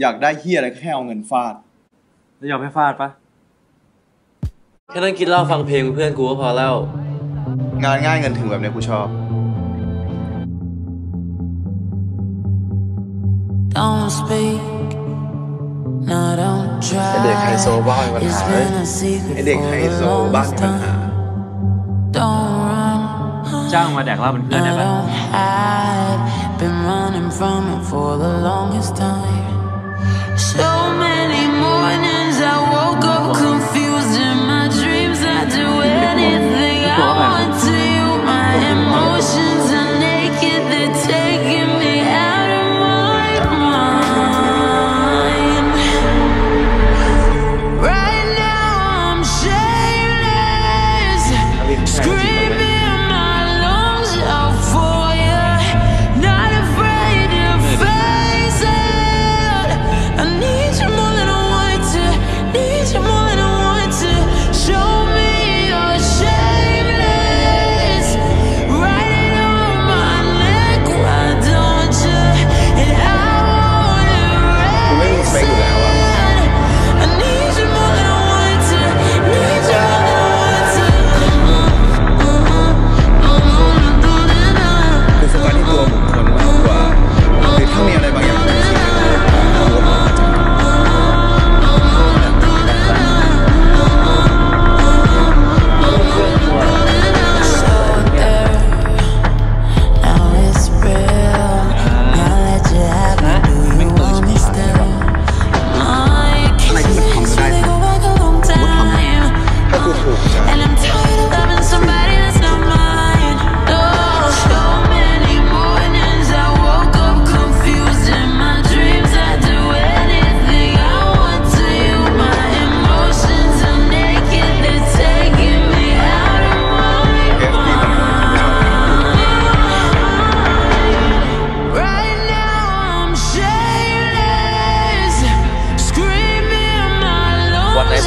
อยากได้เฮียอะไรแค่เอาเงินฟาด แล้วยอมให้ฟาดปะแค่นั่งกินเหล้าฟังเพลงเพื่อนกูก็พอแล้ว งานง่ายเงินถึงแบบนี้กูชอบ Don't speak No don't try ไอเด็กไฮโซบ้ามีปัญหาเลยไอเด็กไฮโซบ้ามีปัญหาเจ้างมาแดกเหล้าเป็นเพื่อนได้ปะ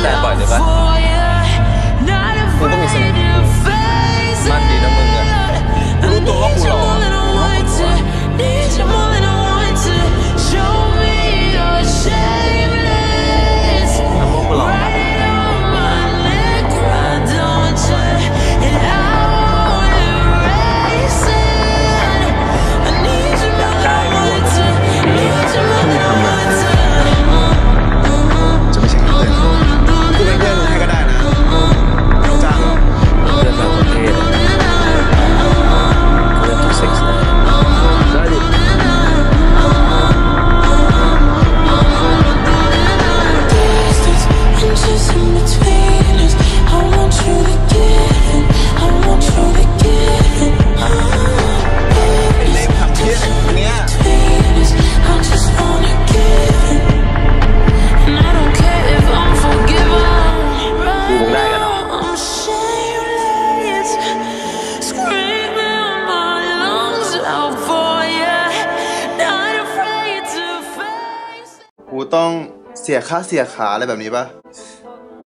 แต่บู่ต้องเสียค่าเสียขาอะไรแบบนี้ป่ะ